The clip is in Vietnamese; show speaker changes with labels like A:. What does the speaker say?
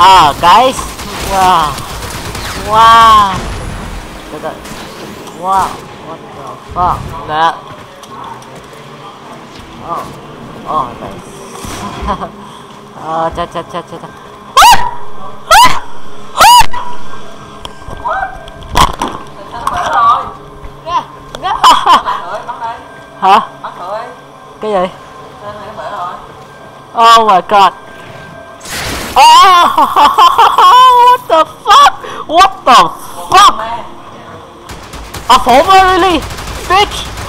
A: Ah, guys. Wow. Wow. Wow. What the fuck? That. Oh. Oh, nice. Ờ, cha cha cha cha cha. Hả? Cái gì?
B: tên này nó bể rồi
A: Oh my god. Oh, what the fuck? What the fuck? A former really? Bitch!